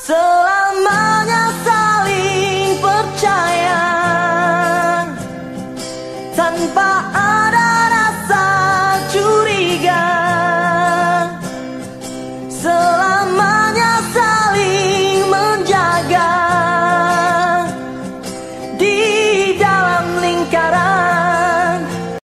Selamanya saling percaya. Tanpa ada rasa curiga. Selamanya